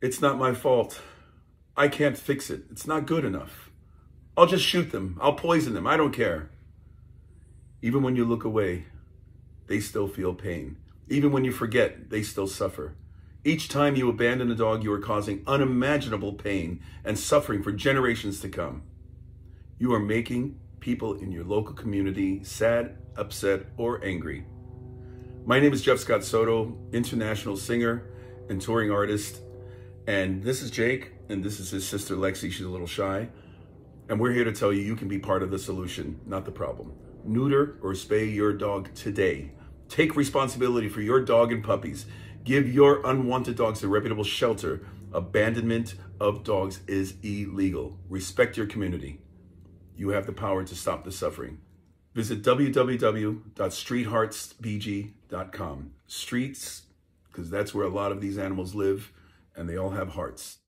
It's not my fault. I can't fix it. It's not good enough. I'll just shoot them. I'll poison them. I don't care. Even when you look away, they still feel pain. Even when you forget, they still suffer. Each time you abandon a dog, you are causing unimaginable pain and suffering for generations to come. You are making people in your local community sad, upset, or angry. My name is Jeff Scott Soto, international singer and touring artist. And this is Jake, and this is his sister Lexi. She's a little shy. And we're here to tell you you can be part of the solution, not the problem. Neuter or spay your dog today. Take responsibility for your dog and puppies. Give your unwanted dogs a reputable shelter. Abandonment of dogs is illegal. Respect your community. You have the power to stop the suffering. Visit www.streetheartsbg.com. Streets, because that's where a lot of these animals live, and they all have hearts.